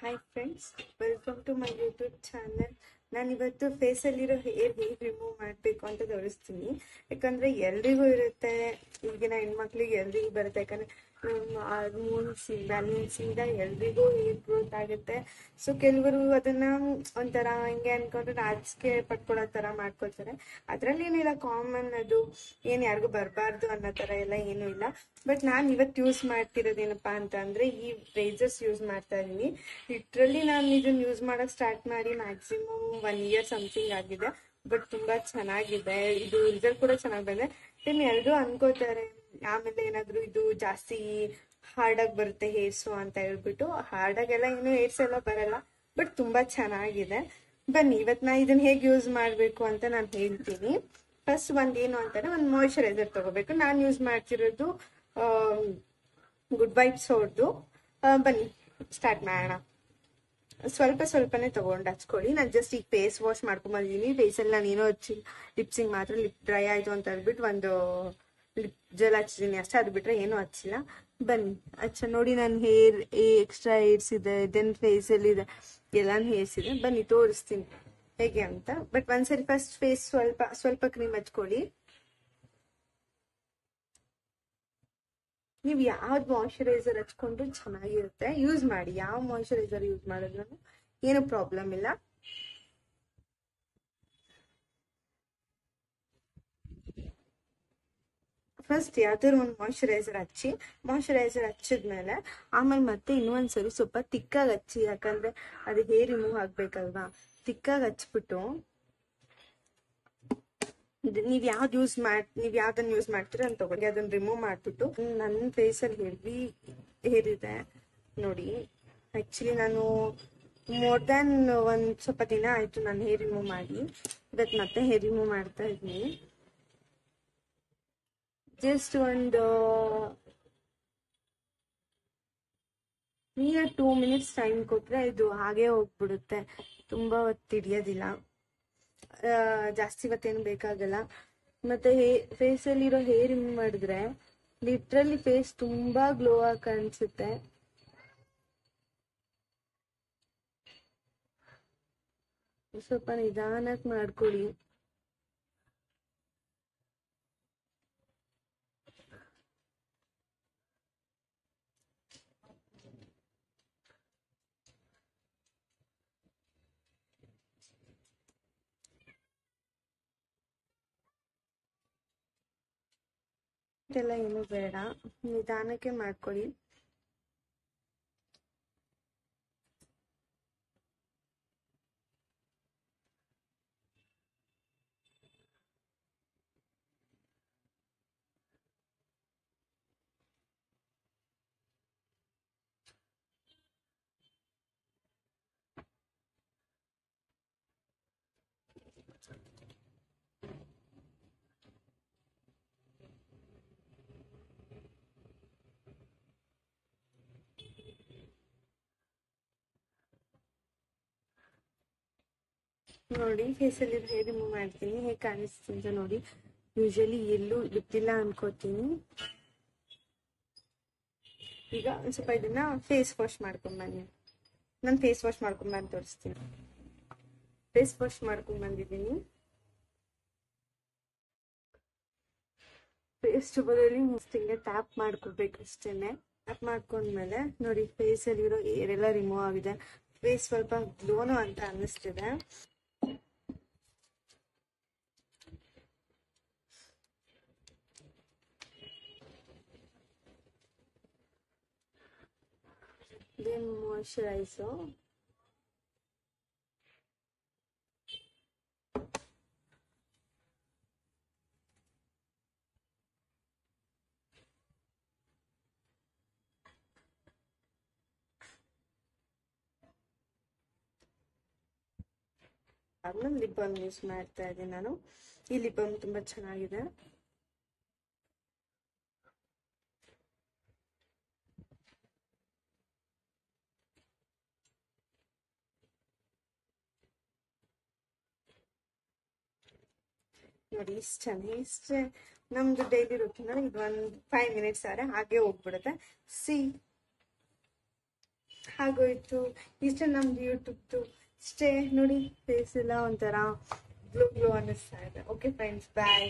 hi friends welcome to my youtube channel. ನಾನು ಇವತ್ತು ಫೇಸಲ್ಲಿರೋ hair ಹೇಗೆ ರಿಮೂವ್ ಮಾಡಬೇಕು ಅಂತ ತೋರಿಸ್ತೀನಿ. ಯಾಕಂದರೆ ಎಲ್ರಿಗೂ ಇರುತ್ತೆ. ಈಗಿನ ಹೆಣ್ಮಕ್ಳಿಗೆ ಎಲ್ರಿಗೂ ಬರುತ್ತೆ. ಯಾಕಂದರೆ ಹಾರ್ಮೋನ್ಸಿಂದ ಬ್ಯಾಲೆನ್ಸಿಂದ ಎಲ್ರಿಗೂ ಹೇರ್ ಗ್ರೋತ್ ಆಗುತ್ತೆ. ಸೊ ಕೆಲವರು ಅದನ್ನ ಒಂಥರ ಹಿಂಗೆ ಅನ್ಕೊಂಡು ನಾಚಿಕೆ ಪಟ್ಕೊಳ್ಳೋ ಥರ ಮಾಡ್ಕೊಳ್ತಾರೆ. ಅದರಲ್ಲಿ ಏನಿಲ್ಲ ಕಾಮನ್ ಅದು. ಏನು ಯಾರಿಗೂ ಬರಬಾರ್ದು ಅನ್ನೋ ಥರ ಎಲ್ಲ ಏನೂ ಇಲ್ಲ. ಬಟ್ ನಾನು ಇವತ್ತು ಯೂಸ್ ಮಾಡ್ತಿರೋದೇನಪ್ಪ ಅಂತ ಅಂದರೆ ಈ ರೇಜರ್ಸ್ ಯೂಸ್ ಮಾಡ್ತಾ ಇದ್ದೀನಿ. ಲಿಟ್ರಲಿ ನಾನು ಇದನ್ನ ಯೂಸ್ ಮಾಡೋಕೆ ಸ್ಟಾರ್ಟ್ ಮಾಡಿ ಮ್ಯಾಕ್ಸಿಮಮ್ ಒನ್ ಇಯರ್ ಸಮಥಿಂಗ್ ಆಗಿದೆ ಬಟ್ ತುಂಬಾ ಚೆನ್ನಾಗಿದೆ. ಇದು ರಿಸಲ್ಟ್ ಕೂಡ ಚೆನ್ನಾಗಿ ಬಂದಿದೆ ದೆನ್ ಎಲ್ಲರೂ ಅನ್ಕೋತಾರೆ, ಆಮೇಲೆ ಏನಾದ್ರು ಇದು ಜಾಸ್ತಿ ಹಾರ್ಡ್ ಆಗಿ ಬರುತ್ತೆ ಹೇರ್ಸು ಅಂತ ಹೇಳ್ಬಿಟ್ಟು. ಹಾರ್ಡಾಗೆಲ್ಲ ಏನು ಹೇರ್ಸ್ ಎಲ್ಲ ಬರಲ್ಲ ಬಟ್ ತುಂಬಾ ಚೆನ್ನಾಗಿದೆ. ಬನ್ನಿ ಇವತ್ ನಾ ಇದನ್ನ ಹೇಗೆ ಯೂಸ್ ಮಾಡಬೇಕು ಅಂತ ನಾನು ಹೇಳ್ತೀನಿ. ಫಸ್ಟ್ ಒಂದ್ ಏನು ಅಂತಾರೆ ಒಂದು ಮಾಯಿಶ್ಚರೈಸರ್ ತಗೋಬೇಕು. ನಾನು ಯೂಸ್ ಮಾಡ್ತಿರೋದು ಗುಡ್ ವೈಬ್ಸ್ ಅವ್ರದ್ದು ಬನ್ನಿ ಸ್ಟಾರ್ಟ್ ಮಾಡೋಣ. ಸ್ವಲ್ಪ ಸ್ವಲ್ಪನೇ ತಗೊಂಡು ಹಚ್ಕೊಳ್ಳಿ. ನಾನು ಜಸ್ಟ್ ಈಗ ಫೇಸ್ ವಾಶ್ ಮಾಡ್ಕೊಂಬಂದಿದ್ದೀನಿ ಫೇಸಲ್ಲಿ ನಾನು ಏನೋ ಹಚ್ಚಿ ಲಿಪ್ಸಿಂಗ್ ಮಾತ್ರ ಲಿಪ್ ಡ್ರೈ ಆಯಿತು ಅಂತ ಹೇಳ್ಬಿಟ್ಟು ಒಂದು ಲಿಪ್ ಜೆಲ್ ಹಚ್ಚಿದ್ದೀನಿ ಅಷ್ಟೇ. ಅದು ಬಿಟ್ಟರೆ ಏನೂ ಹಚ್ಚಿಲ್ಲ. ಬನ್ನಿ. ಅಚ್ಚ, ನೋಡಿ ನನ್ನ ಹೇರ್ ಎಕ್ಸ್ಟ್ರಾ ಹೇರ್ಸ್ ಇದೆ ದೆನ್ ಫೇಸಲ್ಲಿ ಇದೆ. ಎಲ್ಲಾನು ಹೇರ್ಸ್ ಇದೆ. ಬನ್ನಿ, ತೋರಿಸ್ತೀನಿ. ಹೇಗೆ ಅಂತ. ಬಟ್ ಒಂದ್ಸರಿ ಫಸ್ಟ್ ಫೇಸ್ ಸ್ವಲ್ಪ ಸ್ವಲ್ಪ ಕ್ರೀಮ್ ಹಚ್ಕೊಳ್ಳಿ. ನೀವು ಯಾವ್ದು ಮಾಯಿಶ್ಚರೈಸರ್ ಹಚ್ಕೊಂಡ್ರು ಚೆನ್ನಾಗಿರುತ್ತೆ. ಯೂಸ್ ಮಾಡಿ. ಯಾವ ಮಾಯಿಶ್ಚರೈಸರ್ ಯೂಸ್ ಮಾಡಿದ್ರು ಏನು ಪ್ರಾಬ್ಲಮ್ ಇಲ್ಲ. ಫಸ್ಟ್ ಯಾವ್ದಾದ್ರು ಒಂದು ಮಾಯಿಶ್ಚರೈಸರ್ ಹಚ್ಚಿ. ಮಾಯಿಶ್ಚರೈಸರ್ ಹಚ್ಚಿದ್ಮೇಲೆ ಆಮೇಲೆ ಮತ್ತೆ ಇನ್ನೊಂದ್ಸರಿ ಸ್ವಲ್ಪ ತಿಕ್ಕಾಗಿ ಹಚ್ಚಿ. ಯಾಕಂದ್ರೆ ಅದು ಹೇರ್ ರಿಮೂವ್ ಆಗ್ಬೇಕಲ್ವಾ? ತಿಕ್ಕಾಗಿ ಹಚ್ಬಿಟ್ಟು ನೀವ್ ಯಾವ್ದು ಯೂಸ್ ಮಾಡ್, ನೀವ್ ಯಾವ್ದನ್ನ ಯೂಸ್ ಮಾಡ್ತೀರ ಅಂತ ತಗೊಂಡು ಅದನ್ನ ರಿಮೂವ್ ಮಾಡ್ಬಿಟ್ಟು ನನ್ನ ಫೇಸಲ್ಲಿ ಹೆವಿ ಹೇರ್ ಇದೆ ನೋಡಿ. ಆಕ್ಚುಲಿ ನಾನು ಮೋರ್ ದನ್ ಒಂದ್ ಸ್ವಲ್ಪ ದಿನ ಆಯ್ತು ನಾನು ಹೇರ್ ರಿಮೂವ್ ಮಾಡಿ. ಇವತ್ತು ಮತ್ತೆ ಹೇರ್ ರಿಮೂವ್ ಮಾಡ್ತಾ ಇದ್ದೀನಿ. ಜಸ್ಟ್ ಒಂದು ನಿಯರ್ ಟೂ ಮಿನಿಟ್ಸ್ ಟೈಮ್ ಕೊಟ್ರೆ ಇದು ಹಾಗೆ ಹೋಗ್ಬಿಡುತ್ತೆ. ತುಂಬಾ ಹೊತ್ತು ಹಿಡಿಯೋದಿಲ್ಲ. ಜಾಸ್ತಿ ಇವತ್ತೇನು ಬೇಕಾಗಲ್ಲ. ಮತ್ತೆ ಫೇಸ್ ಅಲ್ಲಿರೋ ಹೇರ್ ರಿಮೂವ್ ಮಾಡಿದ್ರೆ ಲಿಟ್ರಲಿ ಫೇಸ್ ತುಂಬಾ ಗ್ಲೋ ಆಗಿ ಕಾಣಿಸುತ್ತೆ. ಸ್ವಲ್ಪ ನಿಧಾನಕ್ಕೆ ಮಾಡ್ಕೊಳ್ಳಿ ಇದೆಲ್ಲ ಏನು ಬೇಡ. ನಿಧಾನಕ್ಕೆ ಮಾಡ್ಕೊಳ್ಳಿ. ನೋಡಿ ಫೇಸಲ್ಲಿ ಹೇರ್ ರಿಮೂವ್ ಮಾಡ್ತೀನಿ, ಹೇಗೆ ಕಾಣಿಸ್ತೀನಿ ನೋಡಿ. ಯೂಶಲಿ ಎಲ್ಲೂ ಬಿಟ್ಟಿಲ್ಲ ಅನ್ಕೋತೀನಿ. ಈಗ ಒಂದ್ ಸ್ವಲ್ಪ ಇದನ್ನ ಫೇಸ್ ವಾಶ್ ಮಾಡ್ಕೊಂಡ್ ಬನ್ನಿ. ನಾನು ಫೇಸ್ ವಾಶ್ ಮಾಡ್ಕೊಂಡ್ ಬಂದು ತೋರಿಸ್ತೀನಿ. ಫೇಸ್ ವಾಶ್ ಮಾಡ್ಕೊಂಡ್ ಬಂದಿದ್ದೀನಿ. ಫೇಸ್ ಟುಬರಲ್ಲಿ ಹಿಂಗೆ ಟ್ಯಾಪ್ ಮಾಡ್ಕೊಡ್ಬೇಕು ಅಷ್ಟೇನೆ. ಟ್ಯಾಪ್ ಮಾಡ್ಕೊಂಡ್ಮೇಲೆ ನೋಡಿ ಫೇಸಲ್ಲಿರೋ ಏರೆಲ್ಲ ರಿಮೂವ್ ಆಗಿದೆ. ಫೇಸ್ ಸ್ವಲ್ಪ ಗ್ಲೋನು ಅಂತ ಅನ್ನಿಸ್ತಿದೆ. Then moisturizer ಆದ್ಮೇಲೆ ಲಿಪ್ ಬಾಮ್ ಯೂಸ್ ಮಾಡ್ತಾ ಇದ್ದೀನಿ ನಾನು ಈ ಲಿಪ್ ಬಾಮ್ ತುಂಬಾ ಚೆನ್ನಾಗಿದೆ. ನೋಡಿ, ಇಷ್ಟ ಇಷ್ಟೇ ನಮ್ದು ಡೈಲಿ ರುಟೀನ್ ಇದು ಒಂದು ಫೈವ್ ಮಿನಿಟ್ಸ್ ಆದ್ರೆ ಹಾಗೆ ಹೋಗ್ಬಿಡುತ್ತೆ. ಸಿ. ಹಾಗೋಯ್ತು. ಇಷ್ಟೇ ನಮ್ದು ಯೂಟ್ಯೂಬ್ದು ಇಷ್ಟೇ. ನೋಡಿ ಫೇಸ್ ಎಲ್ಲ ಒಂಥರ ಗ್ಲೋ ಗ್ಲೋ ಅನ್ನಿಸ್ತಾ ಇದೆ. Okay friends bye